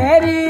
Mary